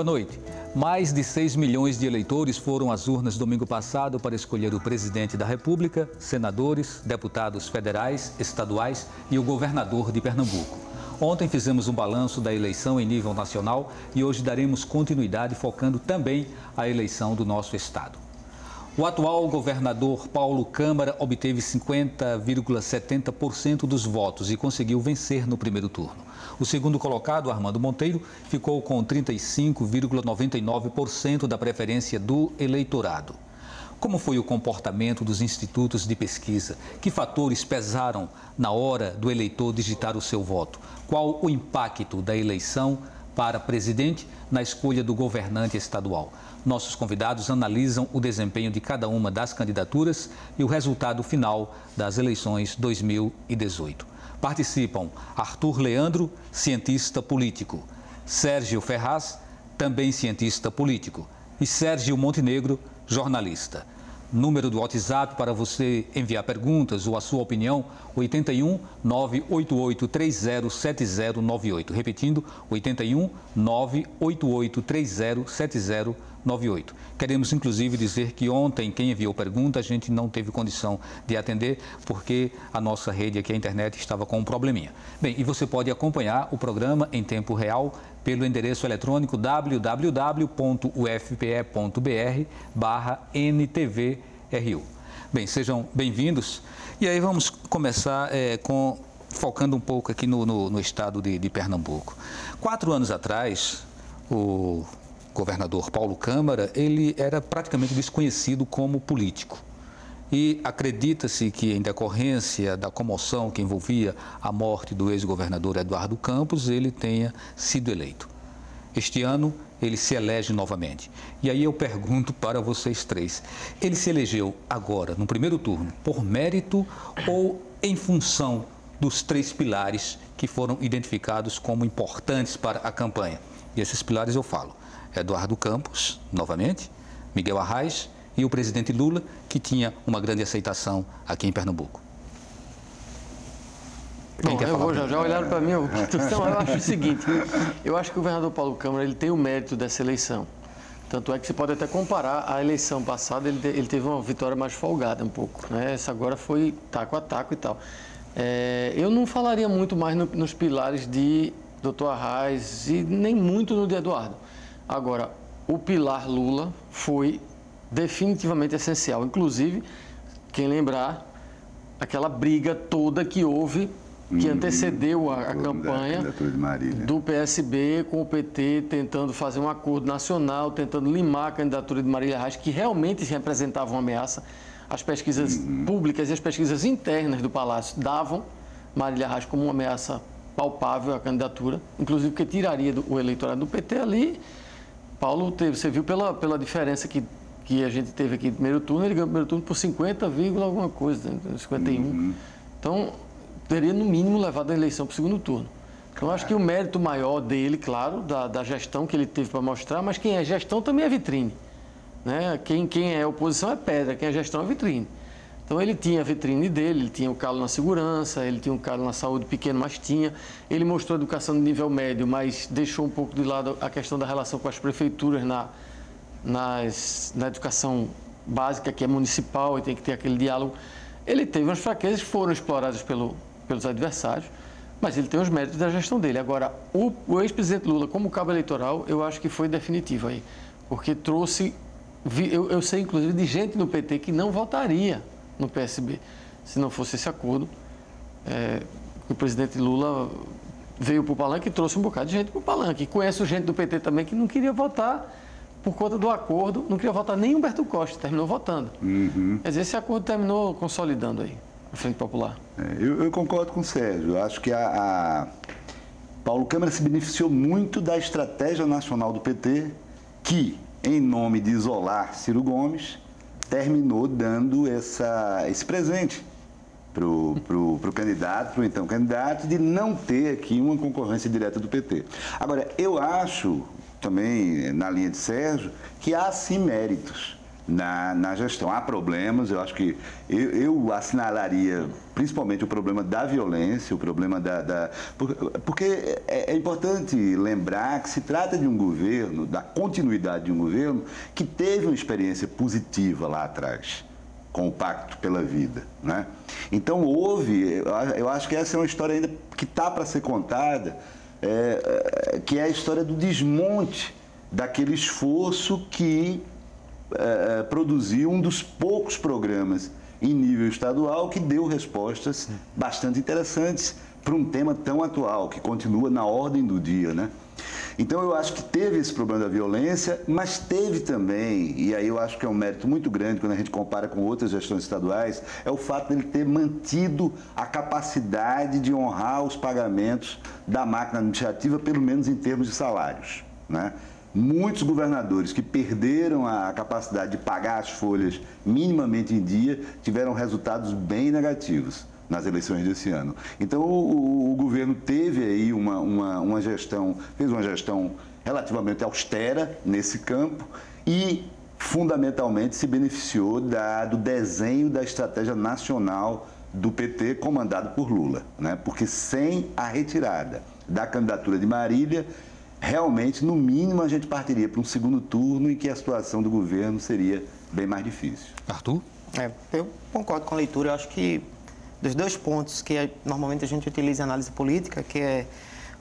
Boa noite. Mais de 6 milhões de eleitores foram às urnas domingo passado para escolher o presidente da República, senadores, deputados federais, estaduais e o governador de Pernambuco. Ontem fizemos um balanço da eleição em nível nacional e hoje daremos continuidade focando também a eleição do nosso estado. O atual governador Paulo Câmara obteve 50,70% dos votos e conseguiu vencer no primeiro turno. O segundo colocado, Armando Monteiro, ficou com 35,99% da preferência do eleitorado. Como foi o comportamento dos institutos de pesquisa? Que fatores pesaram na hora do eleitor digitar o seu voto? Qual o impacto da eleição para presidente na escolha do governante estadual? Nossos convidados analisam o desempenho de cada uma das candidaturas e o resultado final das eleições 2018. Participam Arthur Leandro, cientista político, Sérgio Ferraz, também cientista político, e Sérgio Montenegro, jornalista. Número do WhatsApp para você enviar perguntas ou a sua opinião, 81 988 307098. Repetindo, 81 988 307098. 98. Queremos, inclusive, dizer que ontem, quem enviou pergunta, a gente não teve condição de atender, porque a nossa rede aqui, a internet, estava com um probleminha. Bem, e você pode acompanhar o programa em tempo real pelo endereço eletrônico www.ufpe.br barra NTVRU. Bem, sejam bem-vindos. E aí vamos começar é, com focando um pouco aqui no, no, no estado de, de Pernambuco. Quatro anos atrás, o governador Paulo Câmara, ele era praticamente desconhecido como político. E acredita-se que, em decorrência da comoção que envolvia a morte do ex-governador Eduardo Campos, ele tenha sido eleito. Este ano, ele se elege novamente. E aí eu pergunto para vocês três: ele se elegeu agora, no primeiro turno, por mérito ou em função dos três pilares que foram identificados como importantes para a campanha? E esses pilares eu falo: Eduardo Campos, novamente, Miguel Arraes e o presidente Lula, que tinha uma grande aceitação aqui em Pernambuco. Bom, eu vou já, já olharam para mim, eu, então, eu acho o seguinte, eu acho que o governador Paulo Câmara ele tem o mérito dessa eleição. Tanto é que você pode até comparar a eleição passada, ele, ele teve uma vitória mais folgada um pouco. Né? Essa agora foi taco a taco e tal. É, eu não falaria muito mais no, nos pilares de doutor Arraes e nem muito no de Eduardo. Agora, o pilar Lula foi definitivamente essencial. Inclusive, quem lembrar, aquela briga toda que houve, que uhum. antecedeu a, a campanha do PSB com o PT, tentando fazer um acordo nacional, tentando limar a candidatura de Marília Reis, que realmente representava uma ameaça. As pesquisas uhum. públicas e as pesquisas internas do Palácio davam Marília Reis como uma ameaça palpável à candidatura, inclusive porque tiraria do, o eleitorado do PT ali Paulo teve, você viu pela, pela diferença que, que a gente teve aqui no primeiro turno, ele ganhou o primeiro turno por 50, alguma coisa, 51. Né, uhum. Então, teria no mínimo levado a eleição para o segundo turno. Então, acho que o mérito maior dele, claro, da, da gestão que ele teve para mostrar, mas quem é gestão também é vitrine. Né? Quem, quem é oposição é pedra, quem é gestão é vitrine. Então ele tinha a vitrine dele, ele tinha o calo na segurança, ele tinha um calo na saúde pequeno, mas tinha. Ele mostrou a educação de nível médio, mas deixou um pouco de lado a questão da relação com as prefeituras na, nas, na educação básica, que é municipal e tem que ter aquele diálogo. Ele teve umas fraquezas que foram exploradas pelo, pelos adversários, mas ele tem os méritos da gestão dele. Agora, o, o ex-presidente Lula, como cabo eleitoral, eu acho que foi definitivo aí, porque trouxe. Eu, eu sei, inclusive, de gente no PT que não votaria no PSB. Se não fosse esse acordo, é, o presidente Lula veio para o palanque e trouxe um bocado de gente para o palanque. E conheço gente do PT também que não queria votar por conta do acordo, não queria votar nem Humberto Costa, terminou votando. Uhum. Quer dizer, esse acordo terminou consolidando aí a Frente Popular. É, eu, eu, concordo com o Sérgio. Eu acho que a, a, Paulo Câmara se beneficiou muito da estratégia nacional do PT, que, em nome de isolar Ciro Gomes, terminou dando essa, esse presente para o candidato, para o então candidato, de não ter aqui uma concorrência direta do PT. Agora, eu acho, também na linha de Sérgio, que há sim méritos. Na, na gestão. Há problemas, eu acho que eu, eu assinalaria principalmente o problema da violência, o problema da. da porque é, é, importante lembrar que se trata de um governo, da continuidade de um governo, que teve uma experiência positiva lá atrás com o Pacto pela Vida. Né? Então houve, eu acho que essa é uma história ainda que está para ser contada, é, é, que é a história do desmonte daquele esforço que é, é, produziu um dos poucos programas em nível estadual que deu respostas bastante interessantes para um tema tão atual, que continua na ordem do dia, né? Então eu acho que teve esse problema da violência, mas teve também, e aí eu acho que é um mérito muito grande quando a gente compara com outras gestões estaduais, é o fato dele ter mantido a capacidade de honrar os pagamentos da máquina administrativa, pelo menos em termos de salários. Né? Muitos governadores que perderam a capacidade de pagar as folhas minimamente em dia tiveram resultados bem negativos nas eleições desse ano. Então, o, o governo teve aí uma, uma, uma gestão, fez uma gestão relativamente austera nesse campo e, fundamentalmente, se beneficiou da, do desenho da estratégia nacional do PT comandado por Lula, né? porque sem a retirada da candidatura de Marília, realmente, no mínimo, a gente partiria para um segundo turno em que a situação do governo seria bem mais difícil. Arthur? É, eu concordo com a leitura. Eu acho que dos dois pontos que normalmente a gente utiliza em análise política, que é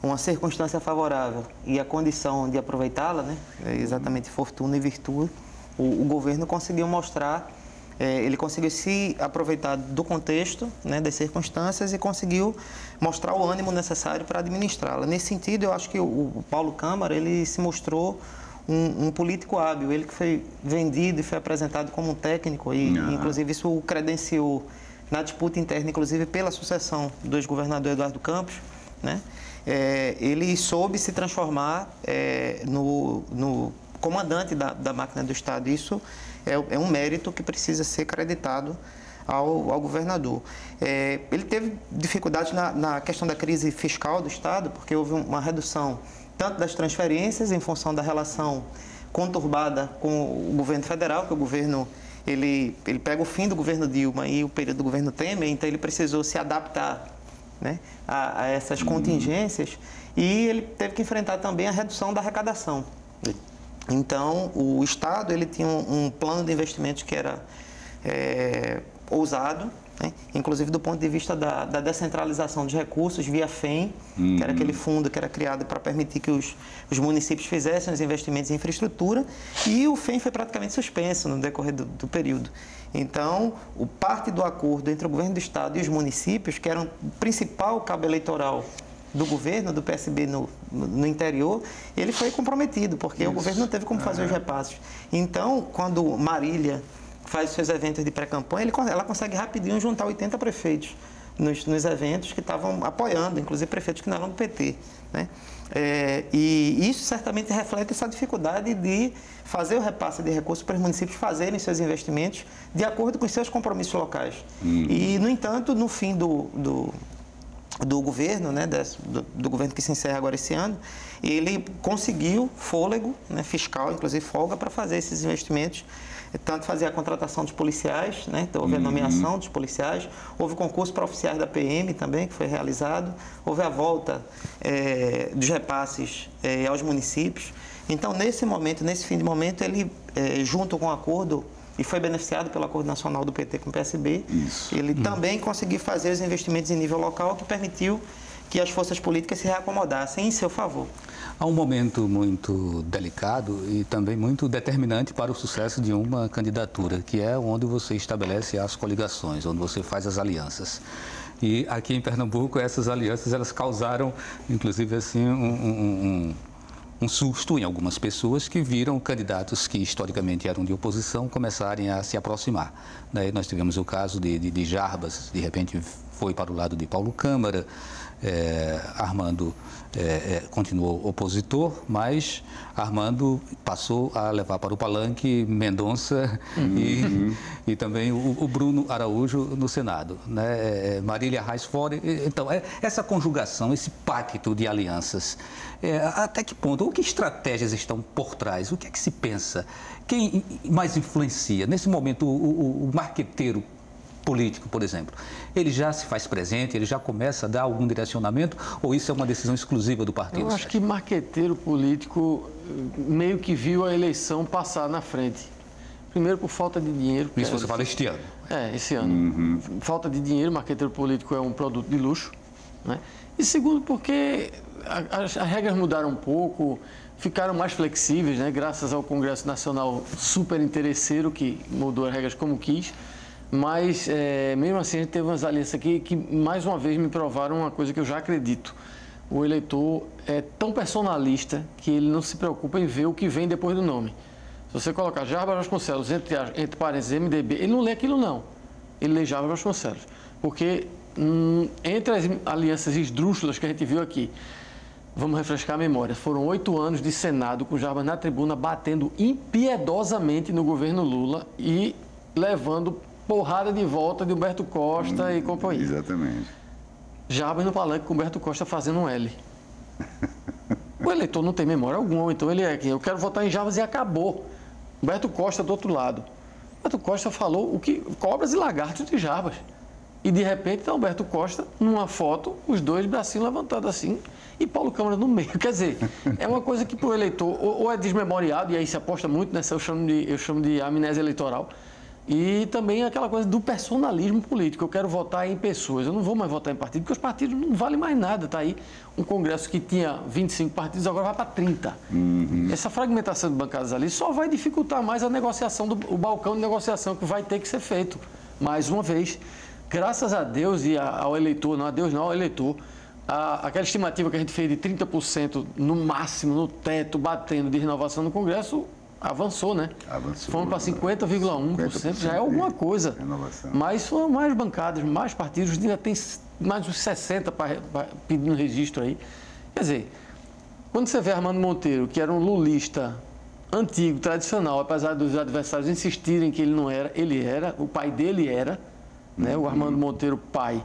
uma circunstância favorável e a condição de aproveitá-la, né, é exatamente fortuna e virtude, o, o governo conseguiu mostrar, é, ele conseguiu se aproveitar do contexto, né, das circunstâncias e conseguiu mostrar o ânimo necessário para administrá-la. Nesse sentido, eu acho que o, o Paulo Câmara ele se mostrou um, um, político hábil, ele que foi vendido e foi apresentado como um técnico e, ah. inclusive, isso o credenciou na disputa interna, inclusive pela sucessão do ex-governador Eduardo Campos, né? É, ele soube se transformar é, no, no, comandante da, da, máquina do Estado. Isso é, é, um mérito que precisa ser creditado ao, ao governador. É, ele teve dificuldades na, na, questão da crise fiscal do Estado, porque houve uma redução tanto das transferências em função da relação conturbada com o governo federal, que o governo ele, ele pega o fim do governo Dilma e o período do governo Temer, então ele precisou se adaptar né, a, a essas contingências e ele teve que enfrentar também a redução da arrecadação. Então, o Estado ele tinha um, um plano de investimentos que era é, ousado, né? inclusive do ponto de vista da, da, descentralização de recursos via FEM, uhum. que era aquele fundo que era criado para permitir que os, os, municípios fizessem os investimentos em infraestrutura, e o FEM foi praticamente suspenso no decorrer do, do período. Então, o parte do acordo entre o governo do Estado e os municípios, que era o principal cabo eleitoral do governo, do PSB no, no interior, ele foi comprometido, porque Isso. o governo não teve como fazer os repasses. Então, quando Marília faz seus eventos de pré-campanha, ela consegue rapidinho juntar 80 prefeitos nos, nos eventos que estavam apoiando, inclusive prefeitos que não eram do PT. Né? É, e isso certamente reflete essa dificuldade de fazer o repasse de recursos para os municípios fazerem seus investimentos de acordo com os seus compromissos locais. Uhum. E, no entanto, no fim do, do, do governo, né, do, do, governo que se encerra agora esse ano, ele conseguiu fôlego né, fiscal, inclusive folga, para fazer esses investimentos tanto fazer a contratação dos policiais, né? então houve a uhum. nomeação dos policiais, houve concurso para oficiais da PM também, que foi realizado, houve a volta é, dos repasses é, aos municípios. Então, nesse momento, nesse fim de momento, ele, é, junto com o acordo, e foi beneficiado pelo Acordo Nacional do PT com o PSB, Isso. ele uhum. também conseguiu fazer os investimentos em nível local, que permitiu que as forças políticas se reacomodassem em seu favor. Há um momento muito delicado e também muito determinante para o sucesso de uma candidatura, que é onde você estabelece as coligações, onde você faz as alianças. E aqui em Pernambuco, essas alianças elas causaram, inclusive, assim, um, um, um susto em algumas pessoas que viram candidatos que historicamente eram de oposição começarem a se aproximar. Daí nós tivemos o caso de, de, de Jarbas, de repente foi para o lado de Paulo Câmara, é, Armando é, é, continuou opositor, mas Armando passou a levar para o palanque Mendonça uhum. e, e também o, o, Bruno Araújo no Senado. Né? É, é, Marília Reis fora. Então, é, essa conjugação, esse pacto de alianças, até que ponto, ou que estratégias estão por trás? O que é que se pensa? Quem mais influencia? Nesse momento, o, o, o marqueteiro político, por exemplo, ele já se faz presente, ele já começa a dar algum direcionamento ou isso é uma decisão exclusiva do partido? Eu acho que marqueteiro político eh, meio que viu a eleição passar na frente. Primeiro por falta de dinheiro. Isso você fala este ano? É, esse ano. Uhum. Falta de dinheiro, marqueteiro político é um produto de luxo. Né? E segundo porque as, as regras mudaram um pouco, ficaram mais flexíveis, né? graças ao Congresso Nacional super interesseiro que mudou as regras como quis. Mas, é, mesmo assim, a gente teve umas alianças aqui que, mais uma vez, me provaram uma coisa que eu já acredito. O eleitor é tão personalista que ele não se preocupa em ver o que vem depois do nome. Se você colocar Jarbas Vasconcelos entre, entre parênteses MDB, ele não lê aquilo não. Ele lê Jarbas Vasconcelos. Porque hum, entre as alianças esdrúxulas que a gente viu aqui, vamos refrescar a memória, foram oito anos de Senado com Jarbas na tribuna batendo impiedosamente no governo Lula e levando porrada de volta de Humberto Costa hum, e companhia. Exatamente. Jabas no palanque com Humberto Costa fazendo um L. o eleitor não tem memória alguma, então ele é aqui, eu quero votar em Jabas e acabou. Humberto Costa do outro lado. Humberto Costa falou o que cobras e lagartos de Jabas. E de repente está Humberto Costa numa foto, os dois bracinhos levantados assim, e Paulo Câmara no meio. Quer dizer, é uma coisa que para o eleitor ou, é desmemoriado, e aí se aposta muito nessa, eu chamo de, eu chamo de amnésia eleitoral e também aquela coisa do personalismo político. Eu quero votar em pessoas. Eu não vou mais votar em partido, porque os partidos não valem mais nada. Está aí um Congresso que tinha 25 partidos, agora vai para 30. Uhum. Essa fragmentação de bancadas ali só vai dificultar mais a negociação, do, o balcão de negociação que vai ter que ser feito. Mais uma vez, graças a Deus e ao eleitor, não a Deus não, ao eleitor, a, aquela estimativa que a gente fez de 30% no máximo, no teto, batendo de renovação no Congresso, avançou, né? Avançou. Fomos para 50,1%, já é alguma coisa. Renovação. Mas foram mais bancadas, mais partidos, ainda tem mais uns 60 pedindo registro aí. Quer dizer, quando você vê Armando Monteiro, que era um lulista antigo, tradicional, apesar dos adversários insistirem que ele não era, ele era, o pai dele era, né? O Armando Monteiro, pai,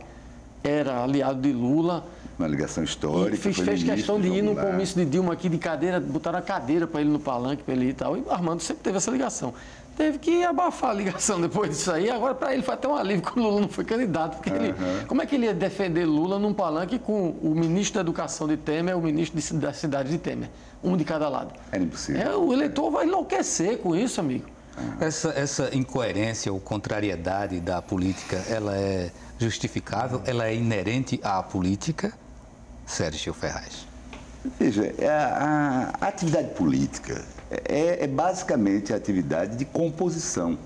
era aliado de Lula uma ligação histórica. E fez, fez questão de ir no comício de Dilma aqui de cadeira, botaram a cadeira para ele no palanque, para ele ir e tal. E o Armando sempre teve essa ligação. Teve que abafar a ligação depois disso aí. Agora, para ele, foi até um alívio que o Lula não foi candidato. Porque uhum. ele, como é que ele ia defender Lula num palanque com o ministro da Educação de Temer e o ministro de, da cidade de Temer? Um de cada lado. É impossível. É, o eleitor vai enlouquecer com isso, amigo. Essa, essa incoerência ou contrariedade da política, ela é justificável? Ela é inerente à política? Sérgio Ferraz? Veja, é a, a atividade política é, é, basicamente a atividade de composição,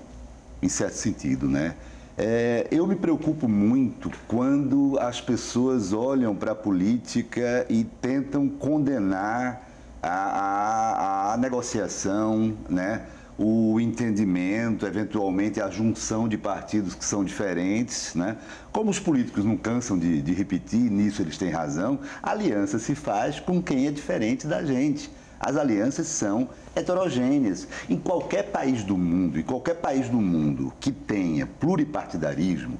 em certo sentido, né? É, eu me preocupo muito quando as pessoas olham para a política e tentam condenar a, a, a negociação, né? O entendimento, eventualmente a junção de partidos que são diferentes. Né? Como os políticos não cansam de, de repetir, nisso eles têm razão, aliança se faz com quem é diferente da gente. As alianças são heterogêneas. Em qualquer país do mundo, em qualquer país do mundo que tenha pluripartidarismo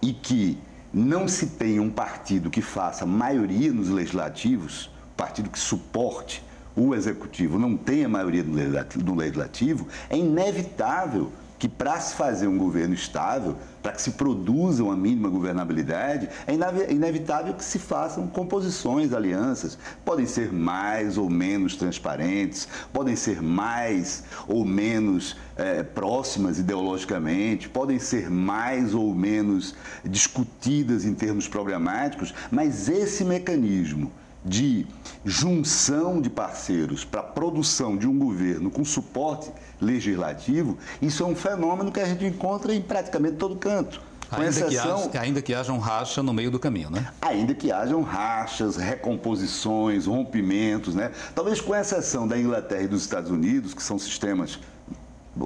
e que não se tenha um partido que faça maioria nos legislativos, partido que suporte o executivo não tem a maioria do legislativo, é inevitável que para se fazer um governo estável, para que se produza uma mínima governabilidade, é inevitável que se façam composições, alianças. Podem ser mais ou menos transparentes, podem ser mais ou menos é, próximas ideologicamente, podem ser mais ou menos discutidas em termos programáticos, mas esse mecanismo de junção de parceiros para a produção de um governo com suporte legislativo, isso é um fenômeno que a gente encontra em praticamente todo canto. Ainda, exceção, que haja, ainda que haja um racha no meio do caminho, né? Ainda que hajam rachas, recomposições, rompimentos, né? Talvez com exceção da Inglaterra e dos Estados Unidos, que são sistemas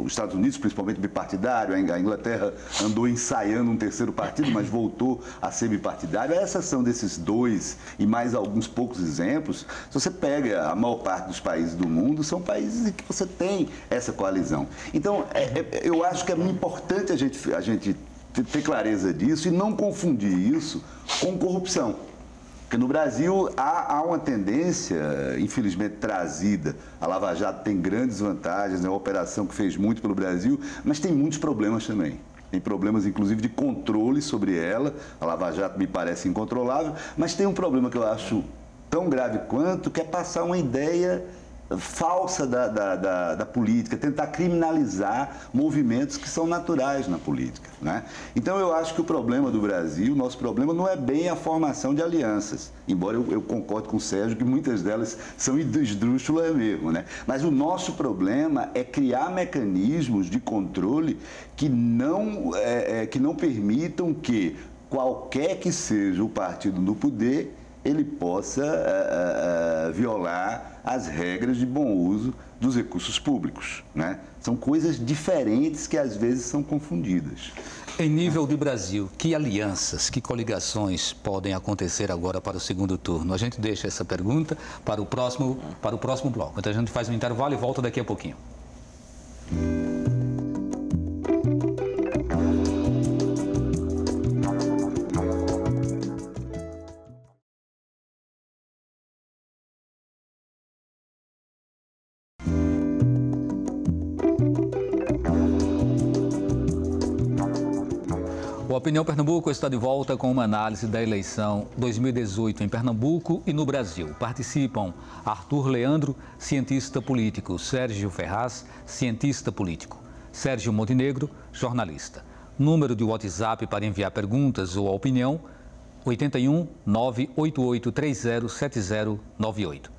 os Estados Unidos, principalmente bipartidário, a Inglaterra andou ensaiando um terceiro partido, mas voltou a ser bipartidário. A exceção desses dois e mais alguns poucos exemplos, se você pega a maior parte dos países do mundo, são países em que você tem essa coalizão. Então, é, é, eu acho que é importante a gente, a gente ter clareza disso e não confundir isso com corrupção. Porque no Brasil há, há, uma tendência, infelizmente trazida, a Lava Jato tem grandes vantagens, é né? uma operação que fez muito pelo Brasil, mas tem muitos problemas também. Tem problemas, inclusive, de controle sobre ela. A Lava Jato me parece incontrolável, mas tem um problema que eu acho tão grave quanto, que é passar uma ideia falsa da, da, da, da, política, tentar criminalizar movimentos que são naturais na política. Né? Então eu acho que o problema do Brasil, nosso problema não é bem a formação de alianças, embora eu, eu com o Sérgio que muitas delas são esdrúxulas mesmo. Né? Mas o nosso problema é criar mecanismos de controle que não, é, é, que não permitam que qualquer que seja o partido no poder ele possa uh, uh, violar as regras de bom uso dos recursos públicos. Né? São coisas diferentes que às vezes são confundidas. Em nível de Brasil, que alianças, que coligações podem acontecer agora para o segundo turno? A gente deixa essa pergunta para o próximo, para o próximo bloco. Então a gente faz um intervalo e volta daqui a pouquinho. Opinião Pernambuco está de volta com uma análise da eleição 2018 em Pernambuco e no Brasil. Participam Arthur Leandro, cientista político, Sérgio Ferraz, cientista político, Sérgio Montenegro, jornalista. Número de WhatsApp para enviar perguntas ou opinião 81 988 30 7098.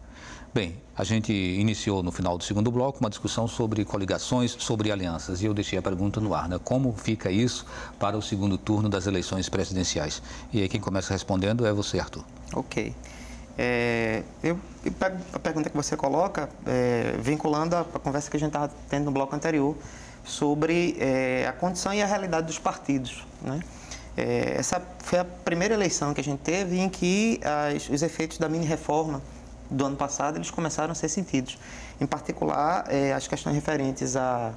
Bem, a gente iniciou no final do segundo bloco uma discussão sobre coligações, sobre alianças, e eu deixei a pergunta no ar, né? Como fica isso para o segundo turno das eleições presidenciais? E aí quem começa respondendo é você, Arthur. Ok. É, eu, a pergunta que você coloca, é, vinculando a, a, conversa que a gente estava tendo no bloco anterior, sobre é, a condição e a realidade dos partidos, né? É, essa foi a primeira eleição que a gente teve em que as, os efeitos da mini-reforma do ano passado, eles começaram a ser sentidos. Em particular, é, as questões referentes a,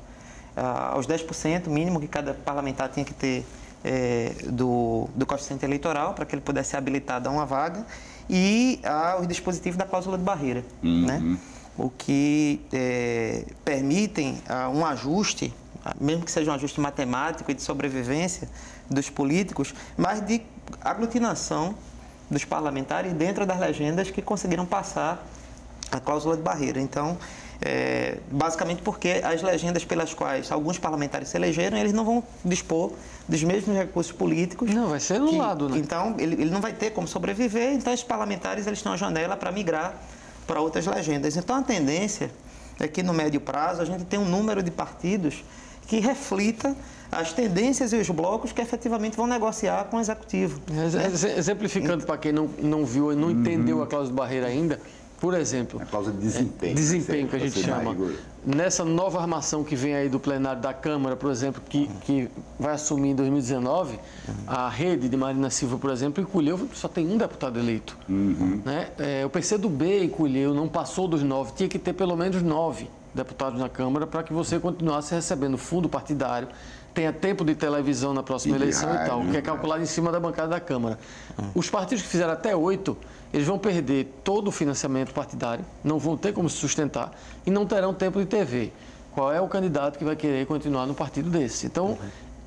a, aos 10% mínimo que cada parlamentar tinha que ter é, do, do coeficiente eleitoral para que ele pudesse ser habilitado a uma vaga e aos dispositivos da cláusula de barreira, uhum. né? o que é, permitem uh, um ajuste, mesmo que seja um ajuste matemático e de sobrevivência dos políticos, mas de aglutinação dos parlamentares dentro das legendas que conseguiram passar a cláusula de barreira. Então, é, basicamente porque as legendas pelas quais alguns parlamentares se elegeram, eles não vão dispor dos mesmos recursos políticos. Não, vai ser anulado, né? Então, ele, ele não vai ter como sobreviver, então os parlamentares eles estão à janela para migrar para outras legendas. Então, a tendência é que no médio prazo a gente tem um número de partidos que reflita as tendências e os blocos que efetivamente vão negociar com o executivo. Exemplificando para quem não, não viu e não uhum. entendeu a cláusula de barreira ainda, por exemplo. A cláusula de desempenho. É, desempenho que a gente chama. Nessa nova armação que vem aí do plenário da Câmara, por exemplo, que, que vai assumir em 2019, uhum. a rede de Marina Silva, por exemplo, encolheu, só tem um deputado eleito. Uhum. Né? É, o PCdoB encolheu, não passou dos nove, tinha que ter pelo menos nove deputados na Câmara para que você continuasse recebendo fundo partidário, tenha tempo de televisão na próxima e eleição rádio, e tal, que é calculado em cima da bancada da Câmara. Hum. Os partidos que fizeram até oito, eles vão perder todo o financiamento partidário, não vão ter como se sustentar e não terão tempo de TV. Qual é o candidato que vai querer continuar no partido desse? Então, uhum.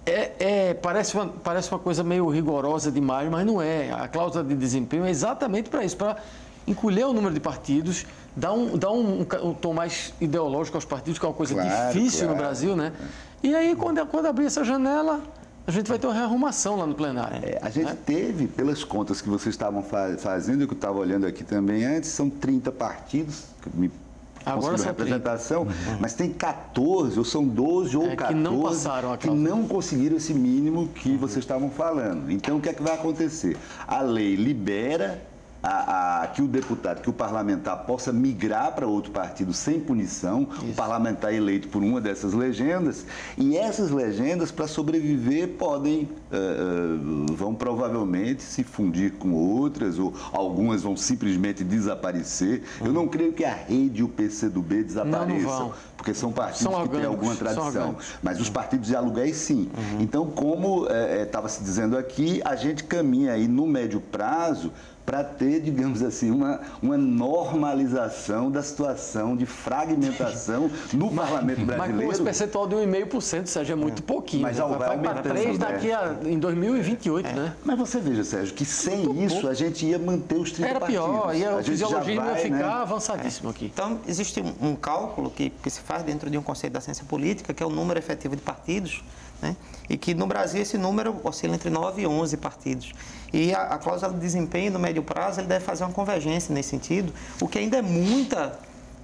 é, é, parece, uma, parece uma coisa meio rigorosa demais, mas não é. A cláusula de desempenho é exatamente para isso, para encolher o número de partidos, dar um, dar um, um, tom mais ideológico aos partidos, que é uma coisa claro, difícil claro. no Brasil, né? E aí, quando, quando abrir essa janela, a gente vai ter uma rearrumação lá no plenário. É, a gente né? teve, pelas contas que vocês estavam fazendo, que eu estava olhando aqui também antes, são 30 partidos, me Agora são representação, uhum. mas tem 14, ou são 12 ou é, 14 que não, passaram que não conseguiram esse mínimo que uhum. vocês estavam falando. Então, o que é que vai acontecer? A lei libera a, a, que o deputado, que o parlamentar possa migrar para outro partido sem punição, Isso. o parlamentar eleito por uma dessas legendas, e essas legendas, para sobreviver, podem, uh, vão provavelmente se fundir com outras, ou algumas vão simplesmente desaparecer. Uhum. Eu não creio que a rede e o PCdoB desapareçam, não, não porque são partidos são que têm alguma tradição. Mas os partidos de aluguéis, sim. Uhum. Então, como estava é, se dizendo aqui, a gente caminha aí no médio prazo para ter, digamos assim, uma, uma normalização da situação de fragmentação no mas, parlamento brasileiro. Mas com esse percentual de 1,5%, Sérgio, é muito pouquinho. Mas vai, vai para 3 daqui a, em 2028, é. né? Mas você veja, Sérgio, que sem muito isso pouco. a gente ia manter os 30 Era partidos. pior, ia, a, fisiologia ia ficar né? avançadíssimo aqui. Então, existe um, um cálculo que, que se faz dentro de um conceito da ciência política, que é o número efetivo de partidos, né? e que no Brasil esse número oscila entre 9 e 11 partidos. E a, a cláusula de desempenho no médio prazo ele deve fazer uma convergência nesse sentido, o que ainda é muita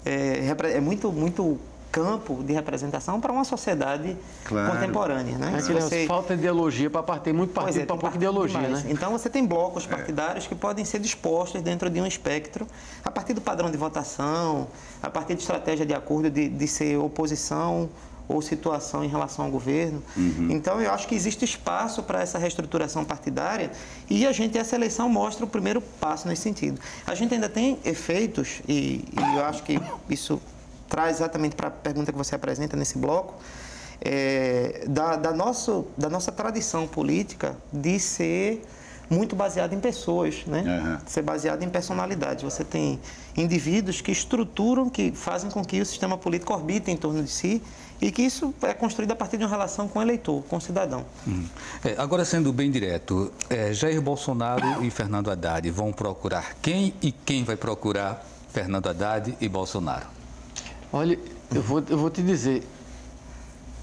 é, é muito muito campo de representação para uma sociedade claro. contemporânea. Né? É que você... Falta ideologia para partir, muito partido é, para pouca ideologia. Né? Então você tem blocos partidários é. que podem ser dispostos dentro de um espectro, a partir do padrão de votação, a partir de estratégia de acordo de, de ser oposição ou situação em relação ao governo. Uhum. Então, eu acho que existe espaço para essa reestruturação partidária e a gente, essa eleição mostra o primeiro passo nesse sentido. A gente ainda tem efeitos, e, e eu acho que isso traz exatamente para a pergunta que você apresenta nesse bloco, é, da, da, nosso, da nossa tradição política de ser muito baseado em pessoas, né? Uhum. Ser baseado em personalidade. Você tem indivíduos que estruturam, que fazem com que o sistema político orbite em torno de si e que isso é construído a partir de uma relação com o eleitor, com o cidadão. Hum. É, agora, sendo bem direto, é, Jair Bolsonaro e Fernando Haddad vão procurar quem e quem vai procurar Fernando Haddad e Bolsonaro? Olha, eu vou, eu vou te dizer,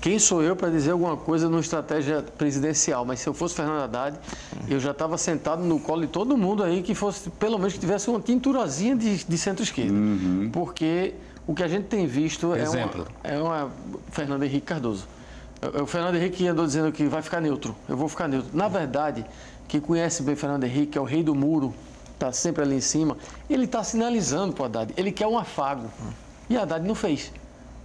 quem sou eu para dizer alguma coisa numa estratégia presidencial? Mas se eu fosse Fernando Haddad, eu já estava sentado no colo de todo mundo aí que fosse, pelo menos que tivesse uma tinturazinha de, de centro-esquerda. Uhum. Porque o que a gente tem visto é uma, é uma Fernando Henrique Cardoso. O Fernando Henrique andou dizendo que vai ficar neutro, eu vou ficar neutro. Na verdade, quem conhece bem Fernando Henrique, é o rei do muro, está sempre ali em cima, ele está sinalizando para o Haddad, ele quer um afago. E Haddad não fez.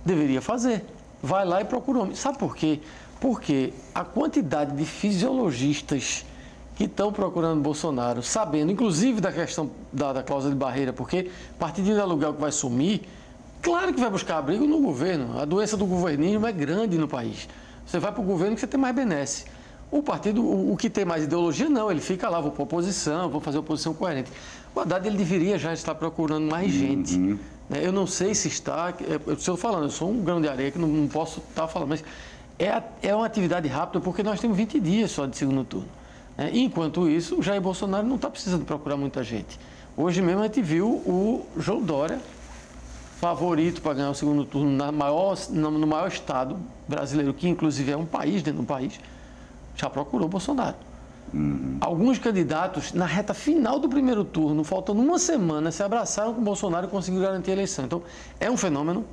Deveria fazer. Vai lá e procura homem. Sabe por quê? Porque a quantidade de fisiologistas que estão procurando Bolsonaro, sabendo, inclusive da questão da, da cláusula de barreira, porque partido de aluguel que vai sumir, Claro que vai buscar abrigo no governo. A doença do governismo é grande no país. Você vai para o governo que você tem mais benesse. O partido, o, o, que tem mais ideologia, não. Ele fica lá, vou para oposição, vou fazer oposição coerente. O Haddad, ele deveria já estar procurando mais uhum. gente. Né? Eu não sei se está... Eu estou falando, eu sou um grão de areia que não, não posso estar falando, mas é, é uma atividade rápida porque nós temos 20 dias só de segundo turno. Né? Enquanto isso, o Jair Bolsonaro não está precisando procurar muita gente. Hoje mesmo a gente viu o João Dória favorito para ganhar o segundo turno na maior, no maior estado brasileiro, que inclusive é um país dentro do país, já procurou Bolsonaro. Uhum. Alguns candidatos, na reta final do primeiro turno, faltando uma semana, se abraçaram com Bolsonaro e conseguiram garantir a eleição. Então, é um fenômeno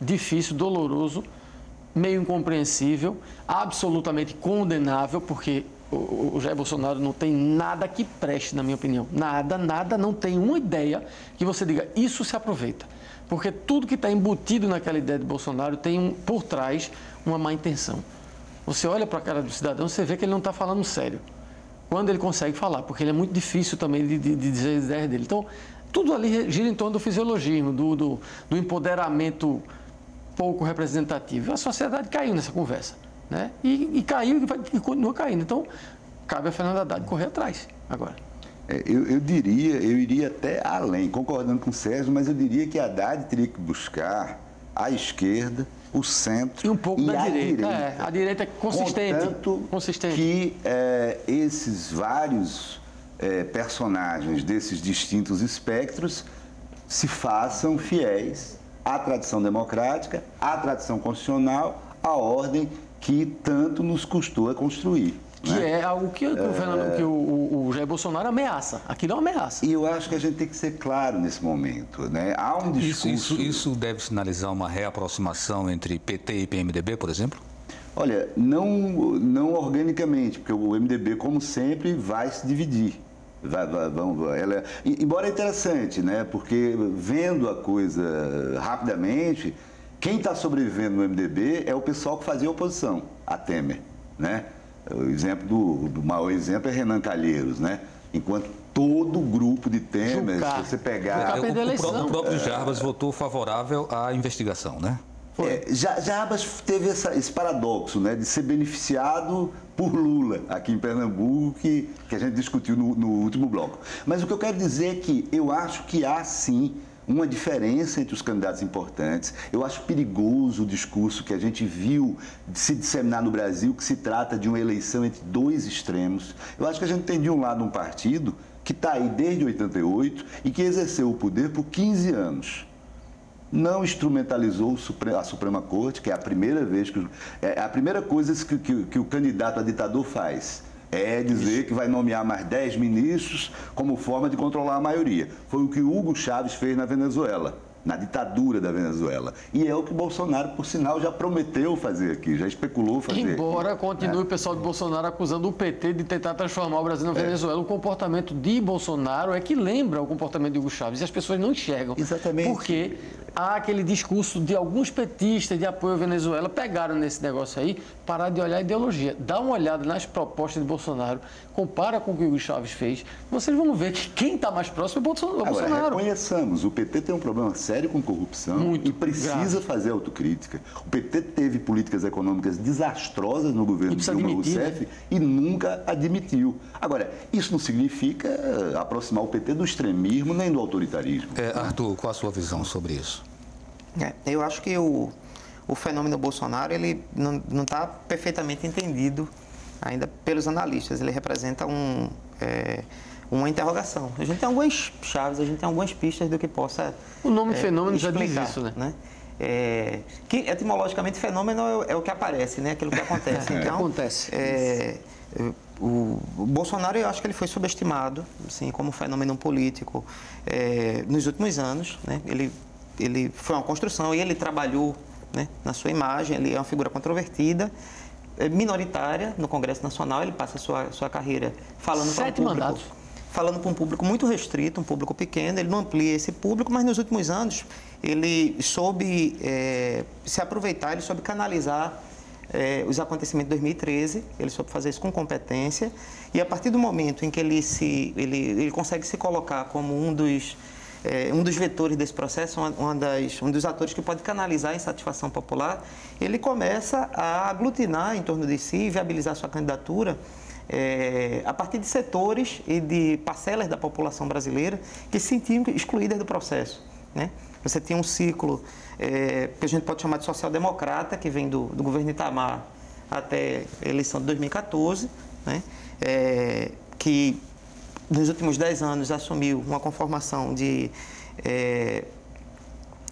difícil, doloroso, meio incompreensível, absolutamente condenável, porque o Jair Bolsonaro não tem nada que preste, na minha opinião. Nada, nada, não tem uma ideia que você diga, isso se aproveita. Porque tudo que está embutido naquela ideia de Bolsonaro tem um, por trás uma má intenção. Você olha para a cara do cidadão, você vê que ele não está falando sério. Quando ele consegue falar, porque ele é muito difícil também de, de, de dizer as ideias dele. Então, tudo ali gira em torno do fisiologismo, do, do, do empoderamento pouco representativo. A sociedade caiu nessa conversa. Né? E, e caiu e, e continua caindo. Então, cabe a Fernanda Haddad correr atrás agora. É, eu, eu, diria, eu iria até além, concordando com o Sérgio, mas eu diria que a Haddad teria que buscar a esquerda, o centro e um pouco e da a direita. direita. É, a direita é consistente. Contanto consistente. que é, esses vários é, personagens desses distintos espectros se façam fiéis à tradição democrática, à tradição constitucional, à ordem que tanto nos custou a construir. Que né? é algo que, o, Fernando, que o, o, Jair Bolsonaro ameaça. Aquilo é uma ameaça. E eu acho que a gente tem que ser claro nesse momento. Né? Há um discurso... Isso, isso, isso deve sinalizar uma reaproximação entre PT e PMDB, por exemplo? Olha, não, não organicamente, porque o MDB, como sempre, vai se dividir. Vai, vai, vamos, ela, é, embora é interessante, né? Porque vendo a coisa rapidamente, quem está sobrevivendo no MDB é o pessoal que fazia oposição a Temer, né? O exemplo do, do maior exemplo é Renan Calheiros, né? Enquanto todo o grupo de Temer, se você pegar... É, o, o, próprio, o próprio Jarbas votou favorável à investigação, né? É, Jarbas teve essa, esse paradoxo né, de ser beneficiado por Lula aqui em Pernambuco, que, que a gente discutiu no, no último bloco. Mas o que eu quero dizer é que eu acho que há sim uma diferença entre os candidatos importantes. Eu acho perigoso o discurso que a gente viu se disseminar no Brasil, que se trata de uma eleição entre dois extremos. Eu acho que a gente tem de um lado um partido que está aí desde 88 e que exerceu o poder por 15 anos não instrumentalizou a Suprema Corte, que é a primeira vez que. É a primeira coisa que, que, que o candidato a ditador faz. É dizer Isso. que vai nomear mais 10 ministros como forma de controlar a maioria. Foi o que Hugo Chávez fez na Venezuela na ditadura da Venezuela. E é o que Bolsonaro, por sinal, já prometeu fazer aqui, já especulou fazer. Embora aqui. continue é. o pessoal de Bolsonaro acusando o PT de tentar transformar o Brasil na é. Venezuela, o comportamento de Bolsonaro é que lembra o comportamento de Hugo Chávez e as pessoas não enxergam. Exatamente. Porque há aquele discurso de alguns petistas de apoio à Venezuela pegaram nesse negócio aí, parar de olhar a ideologia. Dá uma olhada nas propostas de Bolsonaro, compara com o que o Hugo Chaves fez, vocês vão ver que quem está mais próximo é Bolsonaro. Agora, reconheçamos, o PT tem um problema sério com corrupção Muito e precisa grave. fazer autocrítica. O PT teve políticas econômicas desastrosas no governo de Dilma Rousseff né? e nunca admitiu. Agora, isso não significa eh, aproximar o PT do extremismo nem do autoritarismo. É, Arthur, qual a sua visão sobre isso? É, eu acho que o, o fenômeno Bolsonaro ele não está perfeitamente entendido ainda pelos analistas. Ele representa um, é, uma interrogação. A gente tem algumas chaves, a gente tem algumas pistas do que possa. O nome é, fenômeno explicar, já diz isso, né? né? É, que etimologicamente fenômeno é, é, o que aparece, né? Aquilo que acontece. É, então, acontece. É, o, o, Bolsonaro, eu acho que ele foi subestimado, assim, como fenômeno político é, nos últimos anos. Né? Ele, ele foi uma construção e ele trabalhou né, na sua imagem. Ele é uma figura controvertida é minoritária no Congresso Nacional, ele passa a sua, sua carreira falando para um público, mandatos. falando para um público muito restrito, um público pequeno, ele não amplia esse público, mas nos últimos anos ele soube é, se aproveitar, ele soube canalizar é, os acontecimentos de 2013, ele soube fazer isso com competência, e a partir do momento em que ele, se, ele, ele consegue se colocar como um dos é, um dos vetores desse processo, uma, das, um dos atores que pode canalizar a insatisfação popular, ele começa a aglutinar em torno de si e viabilizar sua candidatura é, a partir de setores e de parcelas da população brasileira que se sentiam excluídas do processo. Né? Você tinha um ciclo é, que a gente pode chamar de social-democrata, que vem do, do governo Itamar até a eleição de 2014, né? É, que nos últimos dez anos, assumiu uma conformação de é,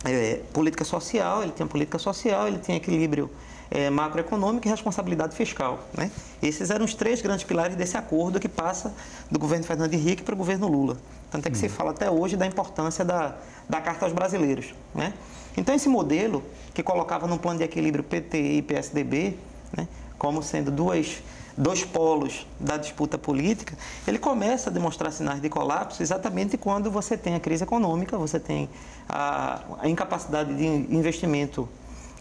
é, política social, ele tinha política social, ele tinha equilíbrio é, macroeconômico e responsabilidade fiscal. Né? Esses eram os três grandes pilares desse acordo que passa do governo Fernando Henrique para o governo Lula. Tanto é que se uhum. fala até hoje da importância da, da Carta aos Brasileiros. Né? Então, esse modelo, que colocava no plano de equilíbrio PT e PSDB, né, como sendo duas dois polos da disputa política, ele começa a demonstrar sinais de colapso exatamente quando você tem a crise econômica, você tem a, a incapacidade de investimento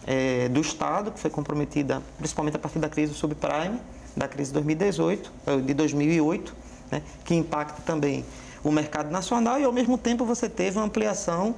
é, do Estado, que foi comprometida principalmente a partir da crise subprime, da crise de 2018, eh, de 2008, né, que impacta também o mercado nacional e, ao mesmo tempo, você teve uma ampliação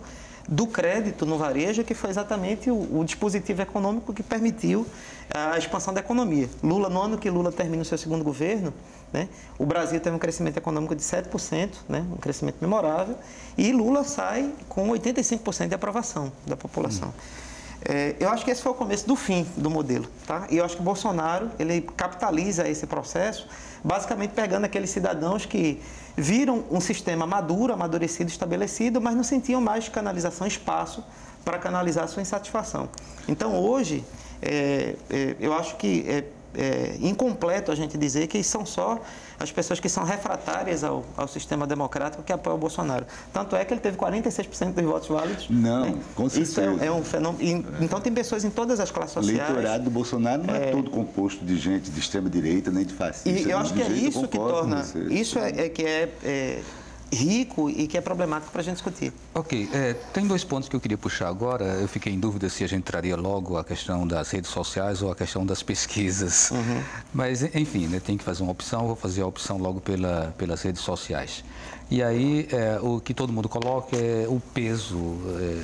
do crédito no varejo, que foi exatamente o, o, dispositivo econômico que permitiu a expansão da economia. Lula, no ano que Lula termina o seu segundo governo, né, o Brasil teve um crescimento econômico de 7%, né, um crescimento memorável, e Lula sai com 85% de aprovação da população. Hum. É, eu acho que esse foi o começo do fim do modelo. Tá? E eu acho que Bolsonaro ele capitaliza esse processo, basicamente pegando aqueles cidadãos que viram um sistema maduro, amadurecido, estabelecido, mas não sentiam mais canalização, espaço para canalizar sua insatisfação. Então, hoje, é, é, eu acho que é, é, incompleto a gente dizer que são só as pessoas que são refratárias ao, ao sistema democrático que apoiam o Bolsonaro. Tanto é que ele teve 46% dos votos válidos. Não, né? com certeza. Isso é, é um fenômeno. Então tem pessoas em todas as classes sociais. O eleitorado do Bolsonaro não é, é todo composto de gente de extrema-direita nem de fascista. E eu acho que é isso que torna. Isso é, é que é, é rico e que é problemático para a gente discutir. Ok, é, tem dois pontos que eu queria puxar agora. Eu fiquei em dúvida se a gente traria logo a questão das redes sociais ou a questão das pesquisas. Uhum. Mas, enfim, né, tem que fazer uma opção, vou fazer a opção logo pela, pelas redes sociais. E aí, é, o que todo mundo coloca é o peso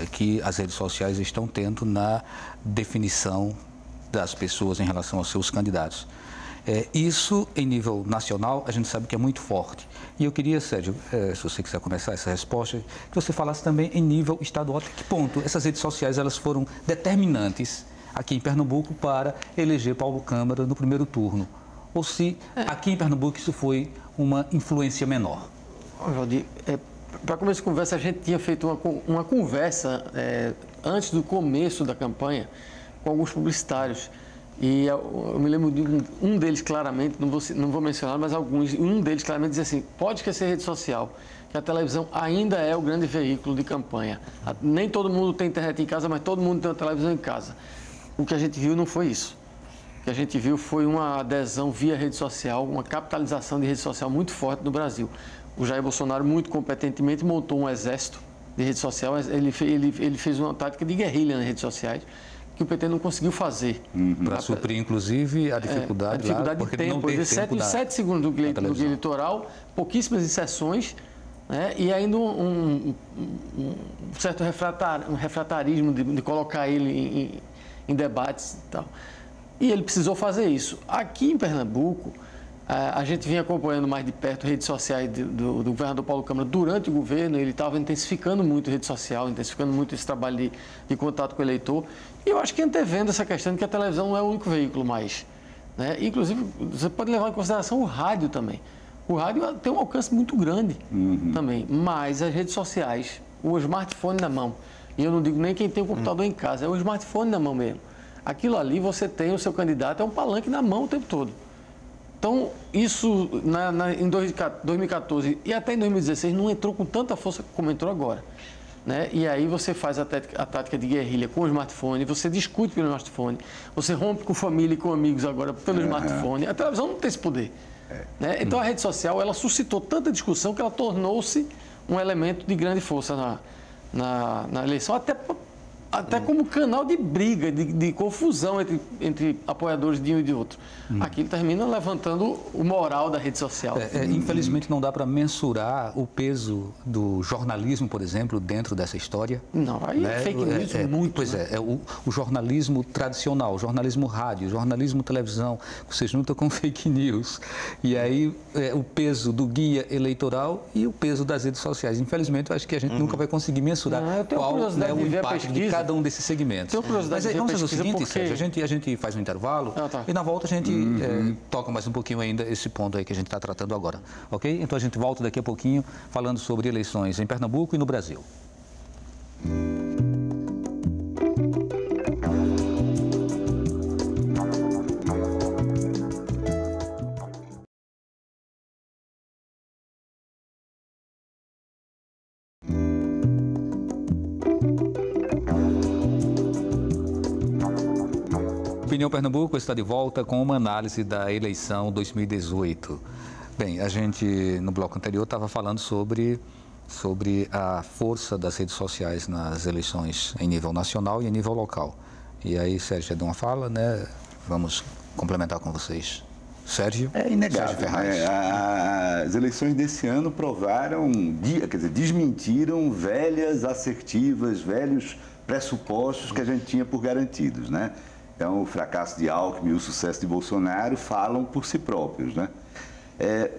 é, que as redes sociais estão tendo na definição das pessoas em relação aos seus candidatos. É, isso, em nível nacional, a gente sabe que é muito forte. E eu queria, Sérgio, é, se você quiser começar essa resposta, que você falasse também em nível estadual, até que ponto essas redes sociais elas foram determinantes aqui em Pernambuco para eleger Paulo Câmara no primeiro turno. Ou se é. aqui em Pernambuco isso foi uma influência menor. Valdir, é, para começo de conversa, a gente tinha feito uma, uma conversa é, antes do começo da campanha com alguns publicitários. E eu, eu me lembro de um, um, deles claramente, não vou, não vou mencionar, mas alguns, um deles claramente dizia assim, pode esquecer rede social, que a televisão ainda é o grande veículo de campanha. Nem todo mundo tem internet em casa, mas todo mundo tem uma televisão em casa. O que a gente viu não foi isso. O que a gente viu foi uma adesão via rede social, uma capitalização de rede social muito forte no Brasil. O Jair Bolsonaro, muito competentemente, montou um exército de rede social, ele, ele, ele fez uma tática de guerrilha nas redes sociais, que o PT não conseguiu fazer. Uhum. Para suprir, inclusive, a dificuldade, é, a dificuldade lá, de tempo. De 7, 7 segundos do guia, do guia eleitoral, pouquíssimas inserções, né? e ainda um, um, um certo refratar, um refratarismo de, de colocar ele em, em, debates e tal. E ele precisou fazer isso. Aqui em Pernambuco, a gente vinha acompanhando mais de perto redes sociais do, do governador Paulo Câmara durante o governo, ele estava intensificando muito a rede social, intensificando muito esse trabalho de, de contato com o eleitor. E eu acho que antevendo essa questão de que a televisão não é o único veículo mais. Né? Inclusive, você pode levar em consideração o rádio também. O rádio tem um alcance muito grande uhum. também, mas as redes sociais, o smartphone na mão, e eu não digo nem quem tem o um computador uhum. em casa, é o smartphone na mão mesmo. Aquilo ali você tem o seu candidato, é um palanque na mão o tempo todo. Então, isso na, na, em 2014 e até em 2016 não entrou com tanta força como entrou agora. Né? E aí você faz a tática, a tática, de guerrilha com o smartphone, você discute pelo smartphone, você rompe com família e com amigos agora pelo é, smartphone. A televisão não tem esse poder. É. Né? Então a rede social ela suscitou tanta discussão que ela tornou-se um elemento de grande força na, na, na eleição, até até como canal de briga, de, de, confusão entre, entre apoiadores de um e de outro. Hum. Aquilo termina levantando o moral da rede social. É, é, infelizmente não dá para mensurar o peso do jornalismo, por exemplo, dentro dessa história. Não, aí é né? é fake news é, muito. Pois né? é, é o, o, jornalismo tradicional, jornalismo rádio, jornalismo televisão, você junta com fake news. E aí é, o peso do guia eleitoral e o peso das redes sociais. Infelizmente, eu acho que a gente uhum. nunca vai conseguir mensurar não, qual né, o impacto de cada um desses segmentos. Tenho curiosidade Mas, vamos fazer o seguinte. Sérgio, a gente, a gente faz um intervalo ah, tá. e na volta a gente uhum. é, toca mais um pouquinho ainda esse ponto aí que a gente está tratando agora, ok? Então a gente volta daqui a pouquinho falando sobre eleições em Pernambuco e no Brasil. Opinião Pernambuco está de volta com uma análise da eleição 2018. Bem, a gente no bloco anterior estava falando sobre, sobre a força das redes sociais nas eleições em nível nacional e em nível local. E aí, Sérgio, deu uma fala, né? Vamos complementar com vocês. Sérgio? É inegável. Né? As eleições desse ano provaram, quer dizer, desmentiram velhas assertivas, velhos pressupostos que a gente tinha por garantidos, né? Então, o fracasso de Alckmin e o sucesso de Bolsonaro falam por si próprios, né? É,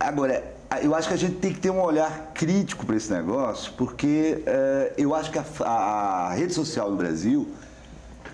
agora, eu acho que a gente tem que ter um olhar crítico para esse negócio, porque é, eu acho que a, a, rede social no Brasil,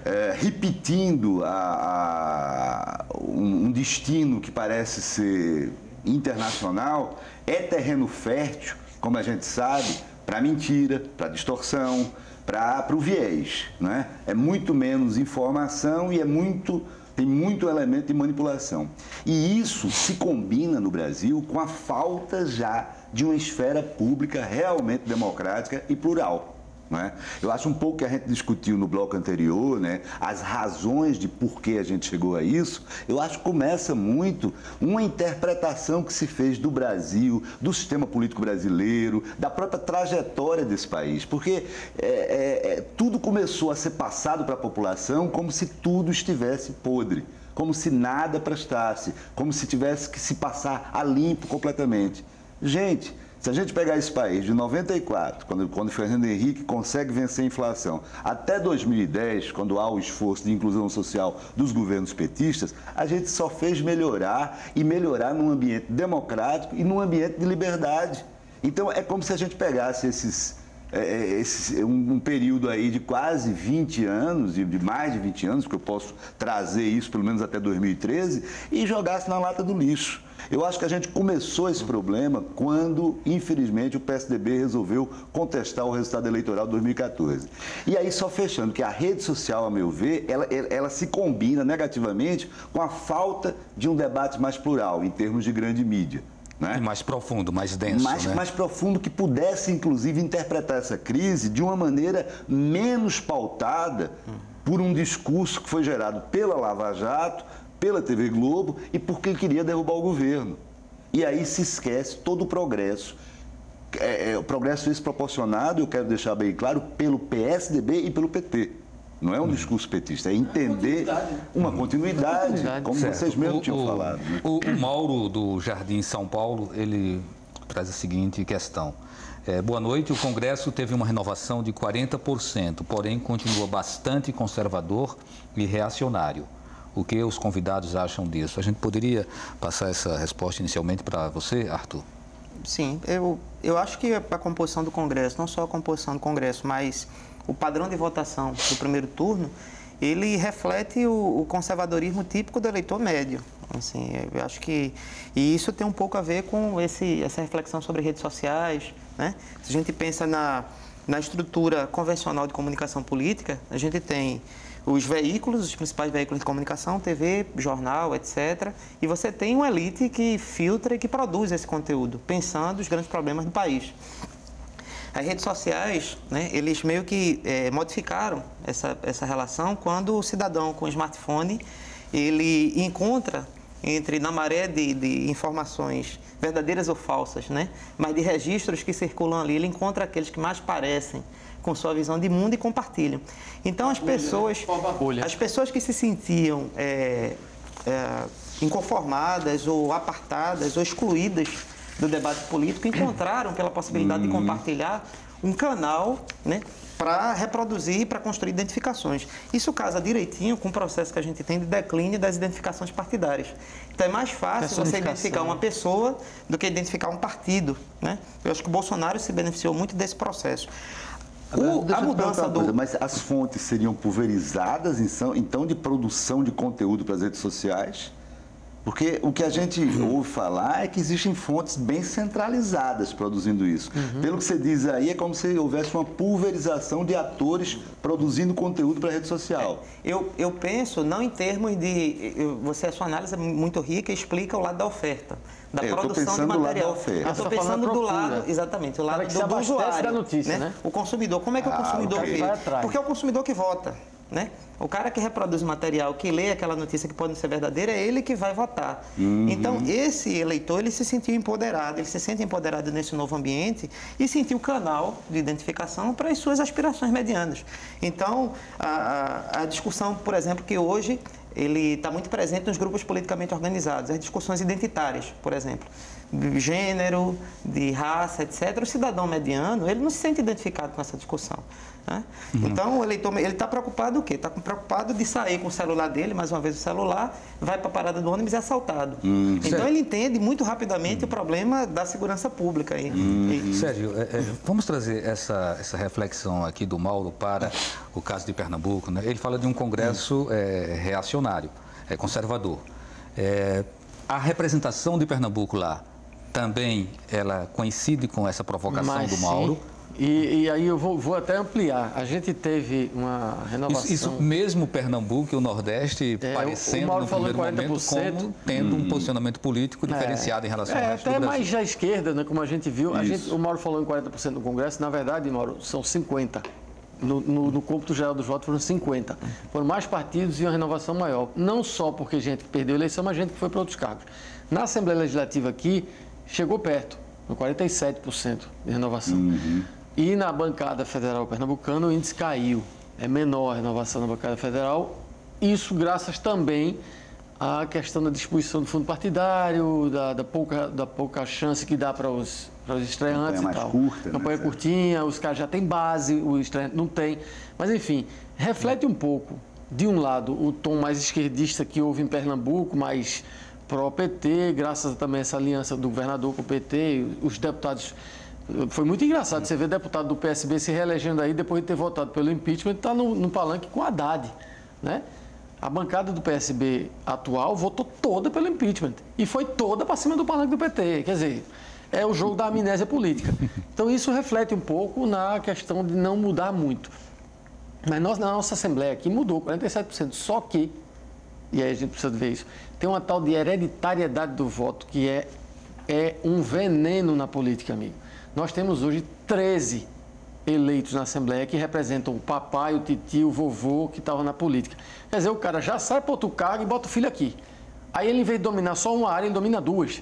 é, repetindo a, a, um, um destino que parece ser internacional, é terreno fértil, como a gente sabe, para mentira, para distorção, para o viés. Né? É muito menos informação e é muito Tem muito elemento de manipulação. E isso se combina no Brasil com a falta já de uma esfera pública realmente democrática e plural. Né? Eu acho um pouco que a gente discutiu no bloco anterior, né, as razões de por que a gente chegou a isso. Eu acho que começa muito uma interpretação que se fez do Brasil, do sistema político brasileiro, da própria trajetória desse país. Porque é, é, é, tudo começou a ser passado para a população como se tudo estivesse podre como se nada prestasse, como se tivesse que se passar a limpo completamente. Gente, se a gente pegar esse país de 94, quando, quando Fernando Henrique consegue vencer a inflação, até 2010, quando há o esforço de inclusão social dos governos petistas, a gente só fez melhorar e melhorar num ambiente democrático e num ambiente de liberdade. Então é como se a gente pegasse esses, é, é esse, um, um, período aí de quase 20 anos, de, de mais de 20 anos, que eu posso trazer isso pelo menos até 2013, e jogasse na lata do lixo. Eu acho que a gente começou esse problema quando, infelizmente, o PSDB resolveu contestar o resultado eleitoral de 2014. E aí, só fechando, que a rede social, a meu ver, ela, ela se combina negativamente com a falta de um debate mais plural, em termos de grande mídia. Né? E mais profundo, mais denso. Mais, né? mais profundo, que pudesse, inclusive, interpretar essa crise de uma maneira menos pautada por um discurso que foi gerado pela Lava Jato, pela TV Globo e porque ele queria derrubar o governo. E aí se esquece todo o progresso. É, é, o progresso esse proporcionado, eu quero deixar bem claro, pelo PSDB e pelo PT. Não é um discurso petista, é entender uma continuidade, continuidade como certo. vocês mesmos o, tinham o, falado. Né? O, o, Mauro do Jardim São Paulo, ele traz a seguinte questão. É, boa noite, o Congresso teve uma renovação de 40%, porém continua bastante conservador e reacionário. O que os convidados acham disso? A gente poderia passar essa resposta inicialmente para você, Arthur? Sim, eu, eu acho que a composição do Congresso, não só a composição do Congresso, mas o padrão de votação do primeiro turno, ele reflete o, o conservadorismo típico do eleitor médio. Assim, eu acho que e isso tem um pouco a ver com esse, essa reflexão sobre redes sociais, né? Se a gente pensa na, na estrutura convencional de comunicação política, a gente tem os veículos, os principais veículos de comunicação, TV, jornal, etc. E você tem uma elite que filtra e que produz esse conteúdo, pensando os grandes problemas do país. As redes sociais, né, eles meio que é, modificaram essa, essa relação quando o cidadão com smartphone, ele encontra entre, na maré de, de informações verdadeiras ou falsas, né, mas de registros que circulam ali, ele encontra aqueles que mais parecem com sua visão de mundo e compartilham. Então as pessoas, as pessoas que se sentiam é, é, inconformadas ou apartadas ou excluídas do debate político encontraram pela possibilidade de uhum. compartilhar um canal, né, para reproduzir, para construir identificações. Isso casa direitinho com o processo que a gente tem de declínio das identificações partidárias. Então é mais fácil você identificar uma pessoa do que identificar um partido. Né? Eu acho que o Bolsonaro se beneficiou muito desse processo. Agora, o, a mudança do... Coisa, mas as fontes seriam pulverizadas, então, de produção de conteúdo para as redes sociais? Porque o que a gente ouve falar é que existem fontes bem centralizadas produzindo isso. Uhum. Pelo que você diz aí, é como se houvesse uma pulverização de atores produzindo conteúdo para a rede social. É, eu, eu penso não em termos de. Eu, você, a sua análise é muito rica e explica o lado da oferta da é, produção de material. eu estou tá pensando do lado, exatamente, o lado do, do usuário, da notícia, né? né? O consumidor, como é que ah, o consumidor vê? Porque é o consumidor que vota. Né? O cara que reproduz material, que lê aquela notícia que pode ser verdadeira, é ele que vai votar. Uhum. Então, esse eleitor, ele se sentiu empoderado, ele se sente empoderado nesse novo ambiente e sentiu canal de identificação para as suas aspirações medianas. Então, a, a discussão, por exemplo, que hoje ele está muito presente nos grupos politicamente organizados, as discussões identitárias, por exemplo, de gênero, de raça, etc. O cidadão mediano, ele não se sente identificado com essa discussão. Né? Uhum. Então, o eleitor ele está preocupado o quê? Está preocupado de sair com o celular dele, mais uma vez o celular, vai para a parada do ônibus e é assaltado. Uhum. Então, Sério? ele entende muito rapidamente uhum. o problema da segurança pública. Aí. Uhum. Sérgio, é, é, vamos trazer essa, essa reflexão aqui do Mauro para o caso de Pernambuco. Né? Ele fala de um congresso uhum. é, reacionário, é, conservador. É, a representação de Pernambuco lá também ela coincide com essa provocação Mas, do Mauro. Sim E, e, aí eu vou, vou, até ampliar. A gente teve uma renovação. Isso, isso mesmo Pernambuco e o Nordeste é, parecendo o no primeiro momento como tendo hum. um posicionamento político é. diferenciado em relação é, ao resto até mais à esquerda, né, como a gente viu. A gente, o Mauro falou em 40% no Congresso, na verdade, Mauro, são 50%. No, no, no cômputo geral dos votos foram 50. Foram mais partidos e uma renovação maior. Não só porque gente que perdeu a eleição, mas gente que foi para outros cargos. Na Assembleia Legislativa aqui, chegou perto, no 47% de renovação. Uhum. E na bancada federal pernambucana o índice caiu. É menor a renovação na bancada federal. Isso graças também à questão da distribuição do fundo partidário, da, da pouca, da pouca chance que dá para os, para os estreantes Campanha e tal. Curta, né, Campanha né, curtinha, os caras já têm base, o estreante não tem. Mas enfim, reflete um pouco, de um lado, o tom mais esquerdista que houve em Pernambuco, mais pró-PT, graças também a essa aliança do governador com o PT, os deputados foi muito engraçado você ver deputado do PSB se reelegendo aí depois de ter votado pelo impeachment, está no, no palanque com Haddad. Né? A bancada do PSB atual votou toda pelo impeachment e foi toda para cima do palanque do PT. Quer dizer, é o jogo da amnésia política. Então isso reflete um pouco na questão de não mudar muito. Mas nós, na nossa Assembleia aqui mudou 47%. Só que, e aí a gente precisa ver isso, tem uma tal de hereditariedade do voto que é, é um veneno na política, amigo. Nós temos hoje 13 eleitos na Assembleia que representam o papai, o tio, o vovô que estavam na política. Quer dizer, o cara já sai para outro cargo e bota o filho aqui. Aí ele, em vez de dominar só uma área, ele domina duas.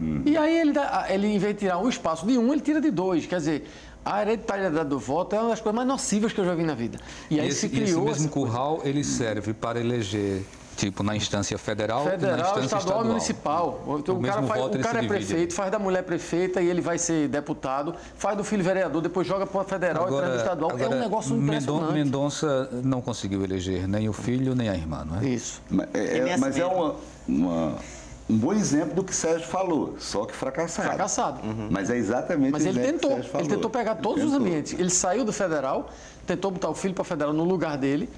Hum. E aí ele, ele, em vez de tirar um espaço de um, ele tira de dois. Quer dizer, a hereditariedade do voto é uma das coisas mais nocivas que eu já vi na vida. E aí esse, se criou. Esse mesmo curral, ele serve para eleger Tipo, na instância federal, federal na instância estadual, estadual. municipal. Então, o, cara, faz, o cara é prefeito, faz da mulher prefeita e ele vai ser deputado, faz do filho vereador, depois joga para federal agora, e traz estadual. Agora, é um negócio impressionante. Mendonça não conseguiu eleger nem o filho nem a irmã, não é? Isso. Mas é, é mas é uma, uma, um bom exemplo do que Sérgio falou, só que fracassado. Fracassado. Uhum. Mas é exatamente Mas ele tentou. Ele tentou pegar todos ele os ambientes. Ele saiu do federal, tentou botar o filho para federal no lugar dele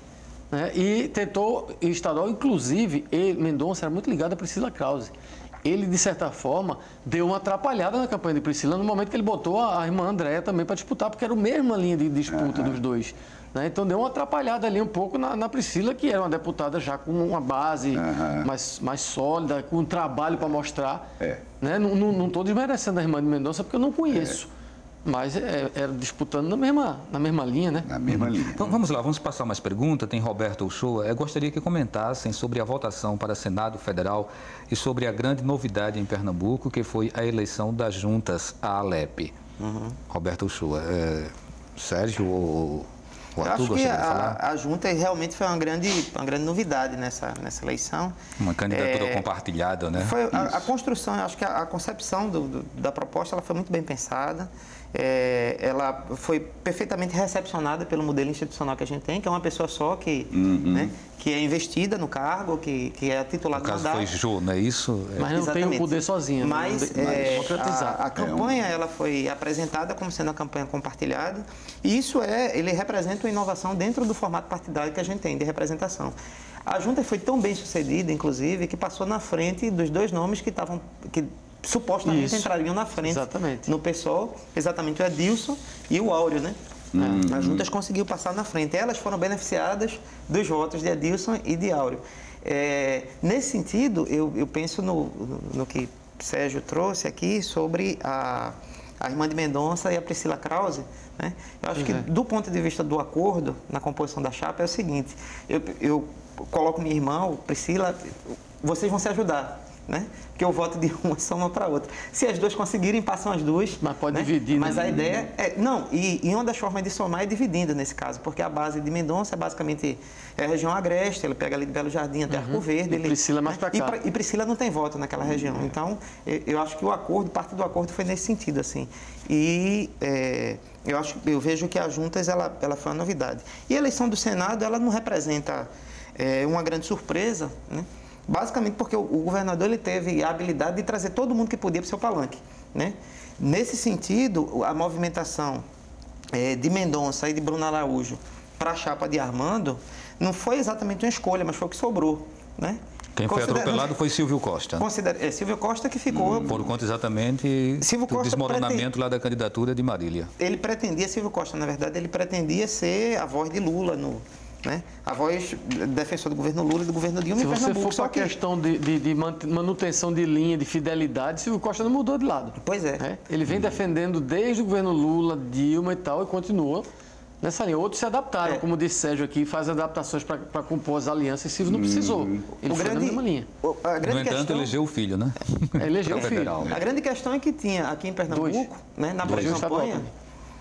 né? E tentou estadual, inclusive, ele, Mendonça era muito ligado a Priscila Krause. Ele, de certa forma, deu uma atrapalhada na campanha de Priscila no momento que ele botou a, a irmã Andréia também para disputar, porque era a mesma linha de disputa uhum. dos dois. Né? Então deu uma atrapalhada ali um pouco na, na, Priscila, que era uma deputada já com uma base uhum. mais, mais sólida, com um trabalho para mostrar. É. Né? Não estou desmerecendo a irmã de Mendonça, porque eu não conheço. É. Mas é, era disputando na mesma, na mesma linha, né? Na mesma linha. Então, vamos lá, vamos passar mais pergunta. Tem Roberto Uchoa. Eu gostaria que comentassem sobre a votação para Senado Federal e sobre a grande novidade em Pernambuco, que foi a eleição das juntas à Alep. Uhum. Roberto Uchoa. É, Sérgio ou o Arthur, Eu acho que a, a, junta realmente foi uma grande, uma grande novidade nessa, nessa eleição. Uma candidatura é, compartilhada, né? Foi a, a, construção, acho que a, a concepção do, do, da proposta ela foi muito bem pensada é, ela foi perfeitamente recepcionada pelo modelo institucional que a gente tem, que é uma pessoa só que, uhum. né, que é investida no cargo, que, que é titular do mandato. foi Jô, não é isso? Mas não Exatamente. tem o poder sozinha. Né? Mas, é, a, a, campanha é um... ela foi apresentada como sendo uma campanha compartilhada e isso é, ele representa uma inovação dentro do formato partidário que a gente tem de representação. A junta foi tão bem sucedida, inclusive, que passou na frente dos dois nomes que estavam que supostamente Isso. entrariam na frente exatamente. no PSOL, exatamente o Edilson e o Áureo, né? Uhum. As juntas conseguiu passar na frente. Elas foram beneficiadas dos votos de Edilson e de Áureo. É, nesse sentido, eu, eu penso no, no, no, que Sérgio trouxe aqui sobre a, a irmã de Mendonça e a Priscila Krause. Né? Eu acho uhum. que, do ponto de vista do acordo na composição da chapa, é o seguinte: eu, eu coloco minha irmã, Priscila, vocês vão se ajudar né? Porque o voto de uma soma para outra. Se as duas conseguirem, passam as duas. Mas pode né? dividir. Mas né? a ideia é. Não, e, e, uma das formas de somar é dividindo nesse caso, porque a base de Mendonça é basicamente é a região agreste, ele pega ali de Belo Jardim até uhum. Arco Verde. E ele, Priscila mais para cá. E, pra, e, Priscila não tem voto naquela uhum. região. Então, eu, eu, acho que o acordo, parte do acordo foi nesse sentido, assim. E é, eu, acho, eu vejo que a Juntas ela, ela foi uma novidade. E a eleição do Senado, ela não representa é, uma grande surpresa, né? Basicamente porque o, o governador ele teve a habilidade de trazer todo mundo que podia para o seu palanque. Né? Nesse sentido, a movimentação é, de Mendonça e de Bruno Araújo para a chapa de Armando não foi exatamente uma escolha, mas foi o que sobrou. Né? Quem foi atropelado foi Silvio Costa. Considera... É, Silvio Costa que ficou. Por conta exatamente Silvio do desmoronamento pretend... lá da candidatura de Marília. Ele pretendia, Silvio Costa, na verdade, ele pretendia ser a voz de Lula no, né? A voz defensor do governo Lula e do governo Dilma Se você for para a que... questão de, de, de, manutenção de linha, de fidelidade, Silvio Costa não mudou de lado. Pois é. é? Ele vem defendendo desde o governo Lula, Dilma e tal, e continua nessa linha. Outros se adaptaram, é. como disse Sérgio aqui, faz adaptações para compor as alianças e Silvio não precisou. Hum. Ele o foi grande, na mesma linha. O, a grande no entanto, questão... elegeu o filho, né? É, elegeu o filho. A grande questão é que tinha aqui em Pernambuco, né, na pré-campanha,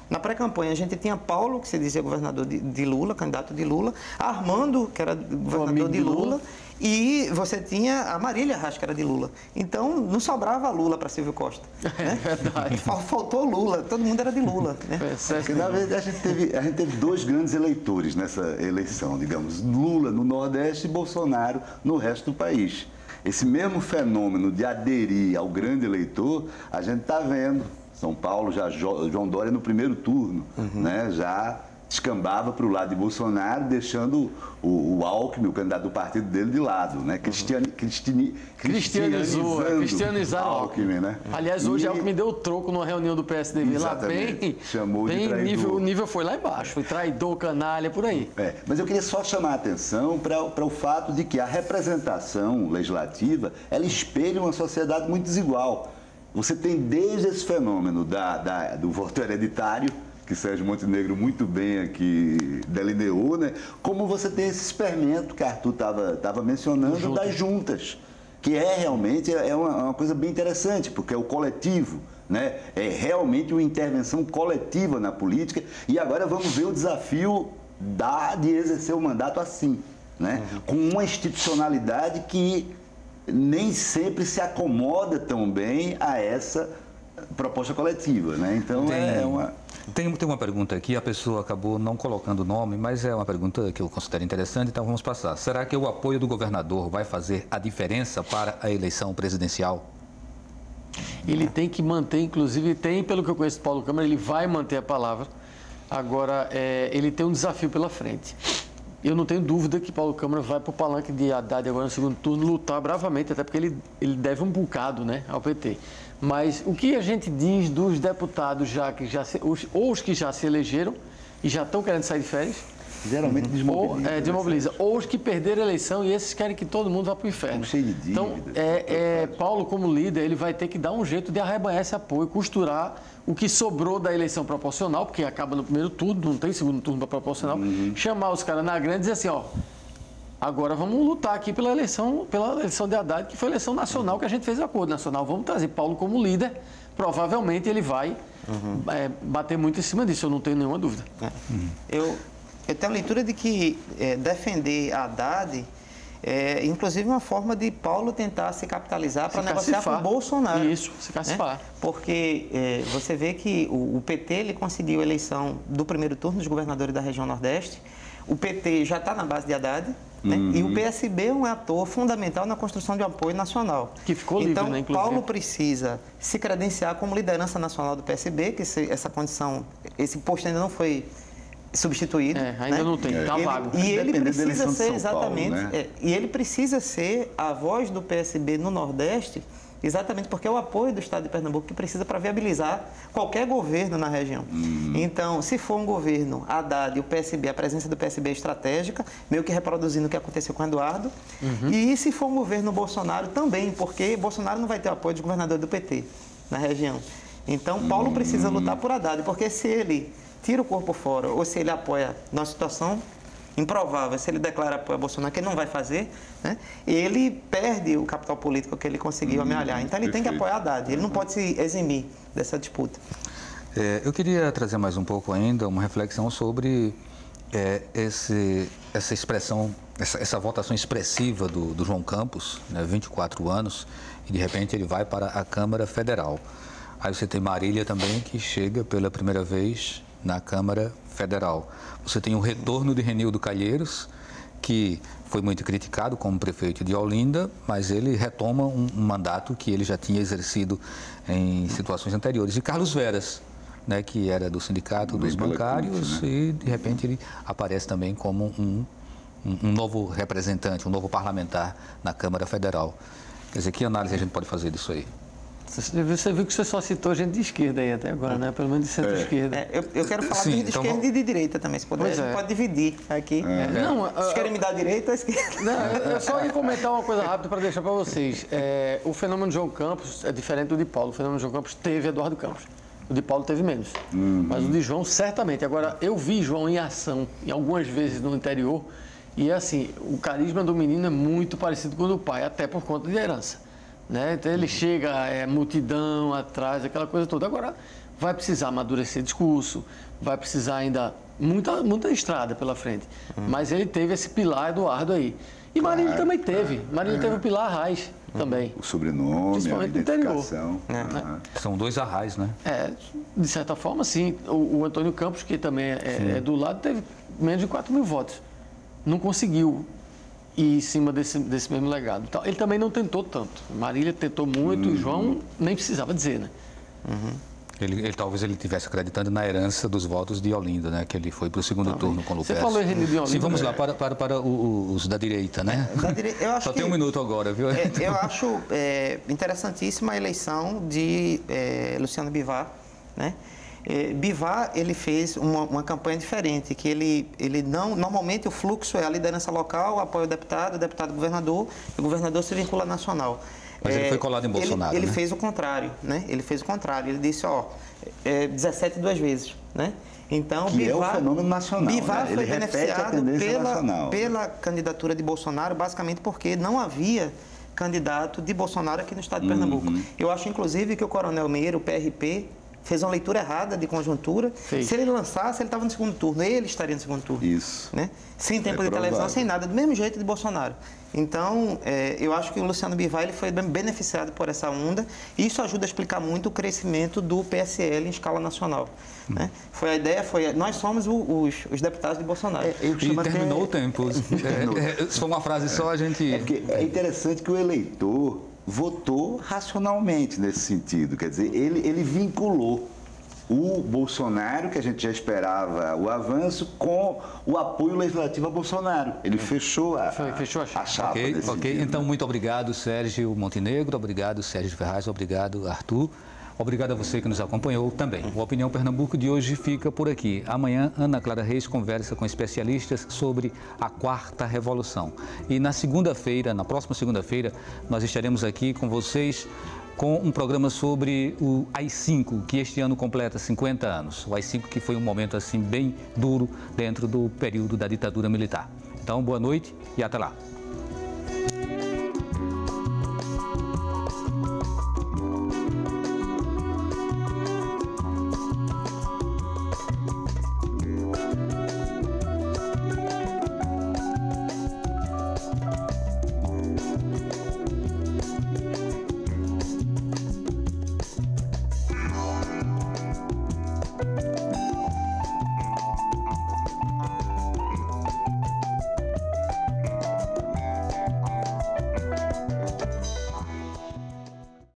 na pré-campanha, a gente tinha Paulo, que se dizia governador de, de, Lula, candidato de Lula, Armando, que era governador de Lula, Lula, e você tinha a Marília Reis, que era de Lula. Então, não sobrava Lula para Silvio Costa. É né? verdade. Faltou Lula, todo mundo era de Lula. Né? É, na verdade, a gente, teve, a gente teve dois grandes eleitores nessa eleição, digamos, Lula no Nordeste e Bolsonaro no resto do país. Esse mesmo fenômeno de aderir ao grande eleitor, a gente está vendo são Paulo, já João Dória no primeiro turno, uhum. né, já descambava para o lado de Bolsonaro, deixando o, o Alckmin, o candidato do partido dele, de lado, né? Cristiani, Cristiani, cristianizou, cristianizar o Alckmin, né? Aliás, hoje e... Alckmin deu o troco numa reunião do PSDB lá bem, chamou bem de traidor. nível, o nível foi lá embaixo, foi traidor, canalha, por aí. É, mas eu queria só chamar a atenção para o fato de que a representação legislativa, ela espelha uma sociedade muito desigual. Você tem desde esse fenômeno da, da, do voto hereditário, que Sérgio Montenegro muito bem aqui delineou, né? como você tem esse experimento que Arthur estava mencionando Junta. das juntas, que é realmente é uma, uma, coisa bem interessante, porque é o coletivo, né? é realmente uma intervenção coletiva na política, e agora vamos ver o desafio da, de exercer o mandato assim, né? Uhum. com uma institucionalidade que nem sempre se acomoda tão bem a essa proposta coletiva, né? Então tem, é uma tem, tem uma pergunta aqui, a pessoa acabou não colocando o nome, mas é uma pergunta que eu considero interessante, então vamos passar. Será que o apoio do governador vai fazer a diferença para a eleição presidencial? Ele tem que manter, inclusive, tem, pelo que eu conheço do Paulo Câmara, ele vai manter a palavra. Agora, é, ele tem um desafio pela frente. Eu não tenho dúvida que Paulo Câmara vai para o palanque de Haddad agora no segundo turno lutar bravamente, até porque ele, ele deve um bocado né, ao PT. Mas o que a gente diz dos deputados já que já se, os, ou os que já se elegeram e já estão querendo sair de férias? Geralmente desmobiliza. Ou, é, desmobiliza. Ou os que perderam a eleição e esses querem que todo mundo vá para o inferno. cheio de dívidas. Então, é, é, Paulo, como líder, ele vai ter que dar um jeito de arrebanhar esse apoio, costurar o que sobrou da eleição proporcional, porque acaba no primeiro turno, não tem segundo turno para proporcional, uhum. chamar os caras na grande e dizer assim, ó, agora vamos lutar aqui pela eleição, pela eleição de Haddad, que foi a eleição nacional que a gente fez acordo nacional. Vamos trazer Paulo como líder, provavelmente ele vai uhum. é, bater muito em cima disso, eu não tenho nenhuma dúvida. Uhum. Eu, eu tenho a leitura de que é, defender Haddad é, inclusive uma forma de Paulo tentar se capitalizar para negociar com o Bolsonaro. Isso, se cacifar. Né? Porque é, você vê que o, o, PT ele conseguiu a eleição do primeiro turno dos governadores da região Nordeste. O PT já está na base de Haddad. Né? Uhum. E o PSB é um ator fundamental na construção de um apoio nacional. Que ficou livre, então, né, inclusive. Paulo precisa se credenciar como liderança nacional do PSB, que esse, essa condição, esse posto ainda não foi substituído. É, ainda né? não tem, está vago. E ele precisa ser, exatamente, Paulo, né? é, e ele precisa ser a voz do PSB no Nordeste, exatamente porque é o apoio do Estado de Pernambuco que precisa para viabilizar qualquer governo na região. Hum. Então, se for um governo Haddad e o PSB, a presença do PSB é estratégica, meio que reproduzindo o que aconteceu com o Eduardo, uhum. e se for um governo Bolsonaro também, porque Bolsonaro não vai ter o apoio de governador do PT na região. Então, Paulo precisa lutar por Haddad, porque se ele tira o corpo fora, ou se ele apoia numa situação improvável, se ele declara apoio a Bolsonaro, que ele não vai fazer, né? ele perde o capital político que ele conseguiu hum, amealhar. Então ele perfeito. tem que apoiar a Haddad, ele não pode se eximir dessa disputa. É, eu queria trazer mais um pouco ainda uma reflexão sobre é, esse, essa expressão, essa, essa votação expressiva do, do, João Campos, né, 24 anos, e de repente ele vai para a Câmara Federal. Aí você tem Marília também, que chega pela primeira vez na Câmara Federal. Você tem o retorno de Renildo Calheiros, que foi muito criticado como prefeito de Olinda, mas ele retoma um, um mandato que ele já tinha exercido em situações anteriores. E Carlos Veras, né, que era do Sindicato dos Bancários, né? e de repente ele aparece também como um, um, um novo representante, um novo parlamentar na Câmara Federal. Quer dizer, que análise a gente pode fazer disso aí? Você viu que você só citou gente de esquerda aí até agora, né? Pelo menos de centro-esquerda. É, eu, eu, quero falar Sim, de, então esquerda vamos... e de direita também, se puder. Pois a gente é. pode dividir aqui. É. Não, Vocês querem me dar direita ou esquerda? Não, eu só ia comentar uma coisa rápida para deixar para vocês. É, o fenômeno João Campos é diferente do de Paulo. O fenômeno João Campos teve Eduardo Campos. O de Paulo teve menos. Uhum. Mas o de João, certamente. Agora, eu vi João em ação, em algumas vezes no interior, e assim, o carisma do menino é muito parecido com o do pai, até por conta de herança. Né? Então ele chega, é multidão atrás, aquela coisa toda. Agora vai precisar amadurecer discurso, vai precisar ainda muita, muita estrada pela frente. Uhum. Mas ele teve esse pilar Eduardo aí. E claro, Marília também teve. Marília é. teve o pilar Raiz uhum. também. O sobrenome, a identificação. É. Uhum. São dois arrais, né? É, de certa forma, sim. O, o Antônio Campos, que também é, é, do lado, teve menos de 4 mil votos. Não conseguiu e em cima desse, desse mesmo legado. Então, ele também não tentou tanto. Marília tentou muito, uhum. João nem precisava dizer, né? Uhum. Ele, ele, talvez ele tivesse acreditando na herança dos votos de Olinda, né? Que ele foi para o segundo tá turno com o Lupes. Você falou em de Olinda. Sim, vamos lá, para, para, para os da direita, né? Da direita, eu acho Só que, tem um minuto agora, viu? É, eu acho é, interessantíssima a eleição de é, Luciano Bivar, né? É, Bivar ele fez uma, uma, campanha diferente, que ele, ele não normalmente o fluxo é a liderança local, apoia o deputado, o deputado governador, e o governador se vincula nacional. Mas é, ele foi colado em Bolsonaro. Ele, né? fez o contrário, né? Ele fez o contrário. Ele disse, ó, é, 17 duas vezes, né? Então, que Bivar, é o fenômeno nacional. Bivar né? foi beneficiado pela, nacional. pela candidatura de Bolsonaro, basicamente porque não havia candidato de Bolsonaro aqui no estado de Pernambuco. Uhum. Eu acho, inclusive, que o Coronel Meira, o PRP, fez uma leitura errada de conjuntura. Se ele lançasse, ele estava no segundo turno, ele estaria no segundo turno. Isso. Né? Sem tempo é de provável. televisão, sem nada, do mesmo jeito de Bolsonaro. Então, é, eu acho que o Luciano Bivar ele foi beneficiado por essa onda e isso ajuda a explicar muito o crescimento do PSL em escala nacional. Né? Foi a ideia, foi nós somos os, os deputados de Bolsonaro. É, e terminou o tempo. É, é, se for uma frase só, a gente... É, é interessante que o eleitor votou racionalmente nesse sentido. Quer dizer, ele, ele vinculou o Bolsonaro, que a gente já esperava o avanço, com o apoio legislativo a Bolsonaro. Ele fechou a, fechou a, a chapa. Ok, ok. Então, muito obrigado, Sérgio Montenegro. Obrigado, Sérgio Ferraz. Obrigado, Arthur. Obrigado a você que nos acompanhou também. O Opinião Pernambuco de hoje fica por aqui. Amanhã, Ana Clara Reis conversa com especialistas sobre a quarta revolução. E na segunda-feira, na próxima segunda-feira, nós estaremos aqui com vocês com um programa sobre o AI-5, que este ano completa 50 anos. O AI-5 que foi um momento assim bem duro dentro do período da ditadura militar. Então, boa noite e até lá.